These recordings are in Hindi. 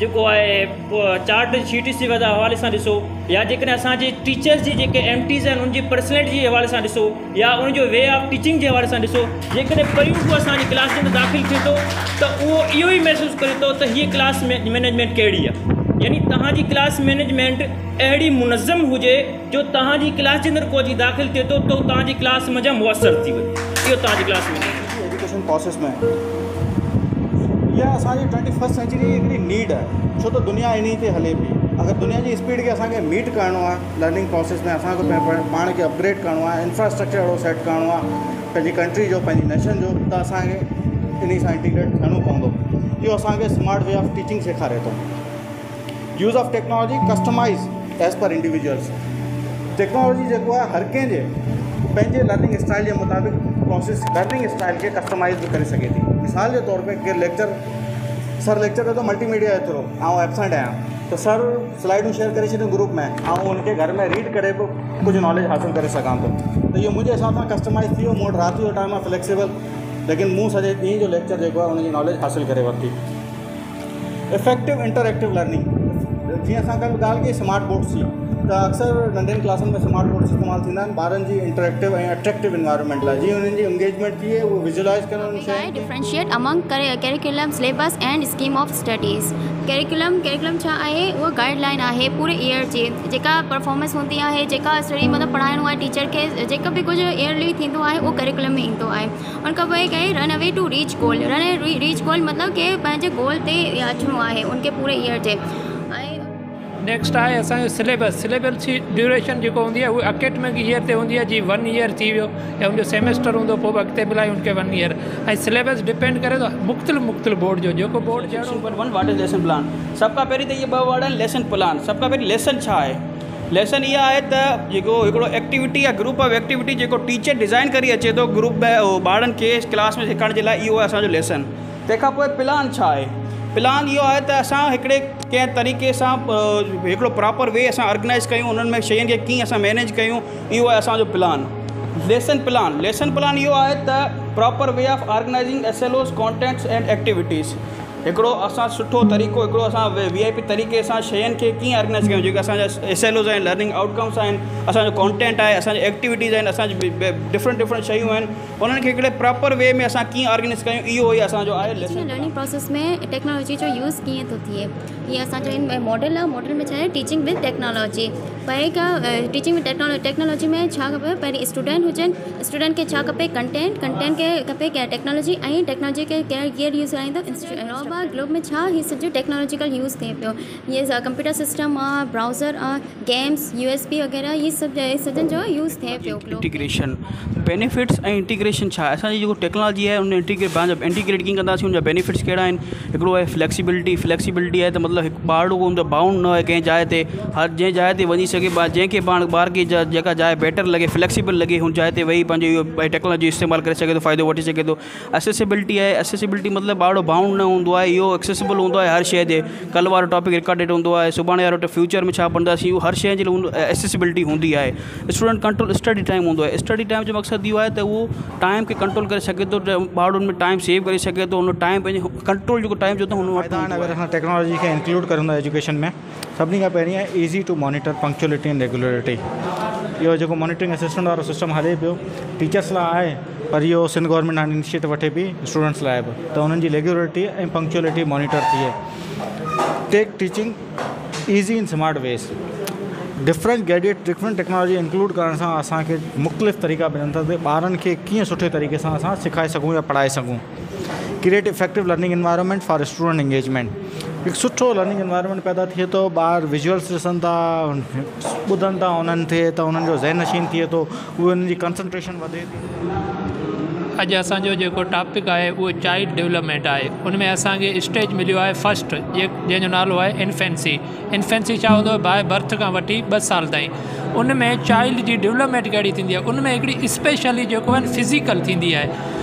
जेको आहे चार्ट शीट जे हवाले सां ॾिसो, या जेकॾहिं असांजे टीचर्स जी जेके एम टीज़ आहिनि, उनजी पर्सनैलिटी जे हवाले सां ॾिसो, या उनजो वे ऑफ़ टीचिंग जे हवाले सां ॾिसो, जेकॾहिं परियूं को असांजी क्लास जे अंदरि दाख़िल थो, त उहो इहो ई महसूसु करे त हीअ क्लास मैनेजमेंट कहिड़ी आहे। यानी तव्हांजी क्लास मैनेजमेंट अहिड़ी मुनज़म हुजे, जो तव्हांजी क्लास जे अंदरि को अची दाख़िल थो, त क्लास मज़ा मुयसरु थी वञे। इहो तव्हांजी क्लास एजुकेशन प्रोसेस में इहा असांजी ट्वेंटी फस्ट सेंचुरी हिकिड़ी नीड आहे छो त दुनिया इन ते हले पई अगरि दुनिया जी स्पीड खे असांखे मीट करिणो आहे लर्निंग प्रोसेस में असांखे पाण खे अपग्रेड करिणो आहे इंफ्रास्ट्रक्चर अहिड़ो सेट करिणो आहे पंहिंजी कंट्री जो पंहिंजी नेशन जो त असांखे इन सां इंटीग्रेट थियणो पवंदो। इहो असांखे स्मार्ट वे ऑफ़ टीचिंग सेखारे थो। Use of technology customize as per individuals technology जेको आहे हर कंहिंजे पंहिंजे लर्निंग स्टाइल जे मुताबिक़ प्रोसेस लर्निंग स्टाइल खे कस्टमाइज़ बि करे सघे थी। मिसाल के तौर पे केरु लेक्चर सर लेक्चर त मल्टीमीडिया जे थ्रू आउं एबसेंट आहियाँ त सर स्लाइडूं शेयर करे छॾियूं ग्रुप में ऐं उनखे घर में रीड करे कुझु नॉलेज हासिल कर सघां तो। त इहो मुंहिंजे हिसाब से कस्टमाइज़ थी वियो मूं वटि राति जो टाइम आहे फ्लैक्सिबल लेकिन मूं ॾींहं जो लेक्चर जेको आहे नॉलेज हासिल करे वरिती इफ़ेक्टिव इंटरएक्टिव लर्निंग जीअं असां कल्ह ॻाल्हि कई स्मार्ट बोर्ड्स जी त अक्सर नंढनि क्लासनि में स्मार्ट बोर्ड्स इस्तेमालु थींदा आहिनि जी इंटरेक्टिव ऐं अट्रैक्टिव इन्वायरमेंट लाइ जीअं हुननि जी इंगेजमेंट उन शइ खे differentiate among curriculum syllabus and scheme of studies curriculum curriculum आहे उहा गाइडलाइन आहे पूरे ईयर जी। जेका परफॉर्मेंस हूंदी आहे, जेका स्टडी मतिलबु पढ़ाइणो आहे टीचर खे, जेका बि कुझु ईयरली थींदो आहे उहो करिकुलम में ईंदो आहे। उन खां पोइ कई run away to reach goal run reach goal मतिलबु की गोल ते अचिणो आहे उनखे पूरे ईयर जे। ऐं नेक्स्ट आहे असांजो सिलेबस सिलेबस जी ड्यूरेशन जेको हूंदी आहे उहा अकेडमिक ईयर ते हूंदी आहे जीअं वन ईयर थी वियो या उनजो सेमेस्टर हूंदो पोइ अॻिते मिलाए वन ईयर ऐं सिलेबस डिपेंड करे थो मुख़्तलिफ़ मुख़्तलिफ़ बोर्ड जो जेको बोर्ड जहिड़ो number one what is lesson plan सभ खां पहिरीं त इहे ॿ वर्ड आहिनि लेसन प्लान सभ खां पहिरीं लेसन छा आहे लेसन इहा आहे त जेको हिकिड़ो एक्टिविटी या ग्रुप ऑफ़ एक्टिविटी जेको टीचर डिज़ाइन करे अचे थो ग्रुप ॿारनि खे क्लास में सेखारण जे लाइ इहो आहे असांजो लेसन तंहिंखां पोइ प्लान छा आहे प्लान इहो आहे त असां तरीक़े सां प्रॉपर वे असां ऑर्गेनाइज़ कयूं, उन्हनि में शयुनि खे असां मैनेज कयूं, इहो आहे असांजो plan lesson plan lesson plan आहे त proper way of organizing S L Os contents and activities हिकिड़ो असां सुठो तरीक़ो हिकिड़ो असां वी आई पी तरीक़े सां शयुनि खे कीअं ऑर्गेनाइज़ कयूं? जेके असांजा एस एल ओज़ आहिनि लर्निंग आउटकम्स आहिनि असांजो कॉन्टेंट आहे असांजी एक्टिविटीज़ आहिनि असांजी डिफरेंट डिफरेंट शयूं आहिनि उन्हनि खे हिकिड़े प्रॉपर वे में असां कीअं ऑर्गेनाइज़ कयूं? इहो ई असांजो आहे लेसन लर्निंग प्रोसेस में टेक्नोलॉजी जो यूज़ कीअं थो थिए? हीअ असांजो इन मॉडल आहे मॉडल में छा आहे टीचिंग विद टेक्नोलॉजी पहिरीं खां टीचिंग विद टेक्नोलॉजी टेक्नोलॉजी में छा खपे? पहिरीं स्टूडेंट हुजनि स्टूडेंट खे छा खपे? कंटेंट कंटेंट खे खपे क्या टेक्नोलॉजी ऐं टेक्नोलॉजी खे केयर यूज़ कराईंदो? ग्लोब में छा हीअ सॼो टेक्नोलॉजिकल यूज़ थिए पियो। हीअ कंप्यूटर सिस्टम आहे ब्राउज़र आहे गेम्स यू एस पी वग़ैरह इहे सभु सॼनि जो यूज़ थिए पियो इंटीग्रेशन बेनिफिट्स ऐं इंटीग्रेशन छा? टेक्नोलॉजी आहे, उन इंटीग्रेट पंहिंजा इंटीग्रेट कीअं कंदासीं, उनजा बेनिफिट्स कहिड़ा आहिनि? आहे फ्लैक्सिबिलिटी फ्लैक्सिबिलिटी आहे त मतिलबु हिकु बाउंड न आहे, कंहिं जाइ ते। हर जंहिं जाइ ते वञी सघे ॿार जंहिंखे पाण ॿार खे जा- जाइ बेटर लॻे फ्लैक्सिबल लॻे, हुन जाइ ते वेही टेक्नोलॉजी इस्तेमालु करे सघे थो, फ़ाइदो वठी सघे थो। एसेसिबिलिटी आहे एसेसिबिलिटी मतिलबु ॿार बाउंड न हूंदो इहो एक्सेसिबल हूंदो आहे हर शइ ते कल्ह वारो टॉपिक रिकॉर्डेड हूंदो आहे सुभाणे वारो फ्यूचर में छा पढ़ंदासीं हर शइ जे लाइ एसेसिबिलिटी हूंदी आहे। स्टूडेंट कंट्रोल स्टडी टाइम हूंदो आहे। स्टडी टाइम जो मक़सदु इहो आहे त उहो टाइम खे कंट्रोल करे सघे थो ॿार हुन में टाइम सेव करे सघे थो हुन टाइम पंहिंजे कंट्रोल जेको टाइम जो हुन वटि फ़ाइदा आहिनि हूंदो अगरि असां टेक्नोलॉजी खे इंक्लूड करूँ था एजुकेशन में सभिनी खां पहिरीं आहे easy to monitor punctuality and regularity इहो जेको मॉनिटरिंग असिस्टेंट वारो सिस्टम हले पियो टीचर्स लाइ आहे पर इहो सिंध गवर्नमेंट हाणे इनिशिएटिव वठे पई स्टूडेंट्स लाइ बि। त उन्हनि जी रेगुलरिटी ऐं पंक्चुअलिटी मॉनिटर थिए take teaching easy in smart ways different gadget, different technology include करण सां असांखे मुख़्तलिफ़ तरीक़ा मिलनि था ॿारनि खे कीअं सुठे तरीक़े सां असां सिखाए सघूं या पढ़ाए सघूं। Create effective learning environment for student engagement हिकु सुठो लर्निंग इन्वायरमेंट पैदा थिए थो ॿार विजुअल्स ॾिसनि था ॿुधनि था, उन्हनि थे, त उन्हनि जो ज़हन नशीन थो उहे उन्हनि जी कंसंट्रेशन वधे थी। अॼु असांजो जेको टॉपिक आहे, उहो चाइल्ड डेवलपमेंट आहे। उन में असांखे स्टेज मिलियो आहे फस्ट जे नालो आहे इन्फेंसी इन्फेंसी छा हूंदो? बर्थ खां वठी ॿ साल ताईं। उन चाइल्ड जी डेवलपमेंट कहिड़ी थींदी आहे? उन स्पेशली जेको फ़िज़िकल थींदी आहे।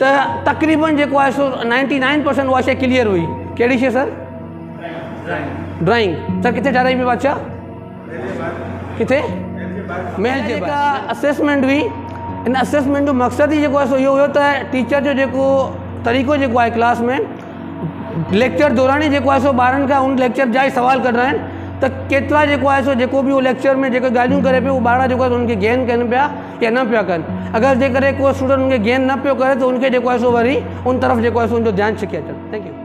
त तक़रीबन जेको आहे सो नाइंटी नाइन परसेंट उहा शइ क्लियर हुई. कहिड़ी शइ सर? ड्राइंग सर किथे ठाराई हुई बादशाह? किथे? महल जे जेका असेसमेंट हुई. इन असेसमेंट जो मक़सदु ई जेको आहे सो इहो हुयो त टीचर जो जेको तरीक़ो जेको आहे क्लास में. लेक्चर दौरान ई जेको आहे सो ॿारनि खां उन लेक्चर जा ई सुवाल कढणा आहिनि त केतिरा जेको आहे सो जो भी उहो लेक्चर में जो ॻाल्हियूं करे पियो, उहो ॿार जेको आहे उनखे गेन कनि पिया या न पिया कनि। अगर जेकॾहिं को स्टूडेंट उनके गेन न पो करे तो उनके जेको आहे सो वरी उन तरफ़ जेको आहे सो उनजो ध्यानु छिके अचनि। थैंक यू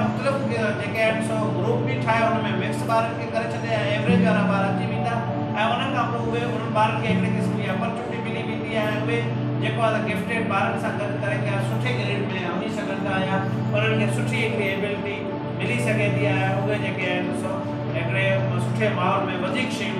मुख़्तलिफ़ जेके ग्रुप बि ठाहे मिक्स ॿारनि एवरेज वारा ॿार अची वेंदा ऐं क़िस्म जी अपॉर्चुनिटी मिली वेंदी आहे। गिफ्टेड ॿारनि सुठे ग्रेड में हली हिकिड़ी एबिलिटी मिली सघे थी। माहौल में वधीक शयूं